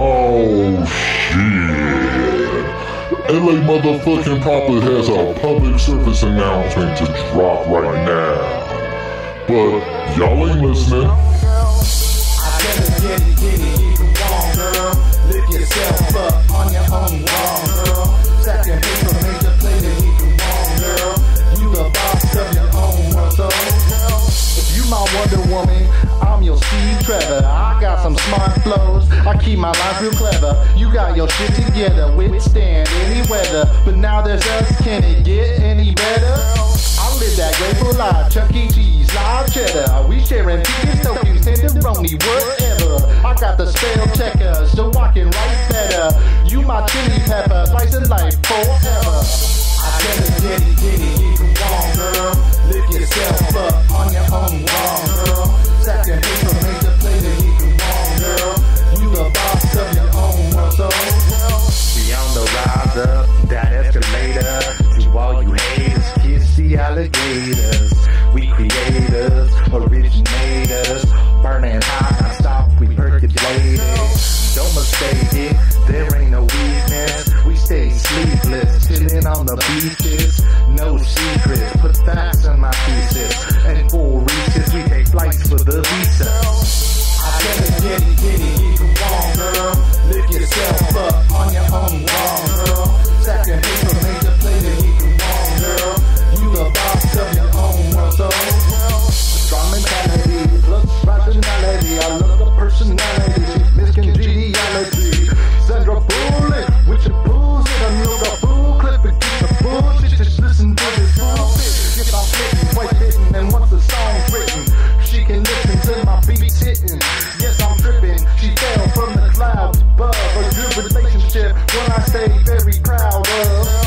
Oh shit. LA motherfucking Proper has a public service announcement to drop right now. But y'all ain't listening. Wonder Woman, I'm your Steve Trevor. I got some smart flows, I keep my lines real clever. You got your shit together, withstand any weather. But now there's us, can it get any better? I live that grateful life, Chuck E. Cheese, live cheddar. We sharing chicken tokens, tenderoni, whatever. I got the spell checker, so I can write better. You my chili pepper, slicing life forever. I get it, get it, get it creators, originators. Burning hot, not stop, we percolate it. Don't mistake it, there ain't no weakness. We stay sleepless, chilling on the beaches. No secret, hitting. Yes, I'm dripping. She fell from the clouds above. A good relationship, one I stay very proud of.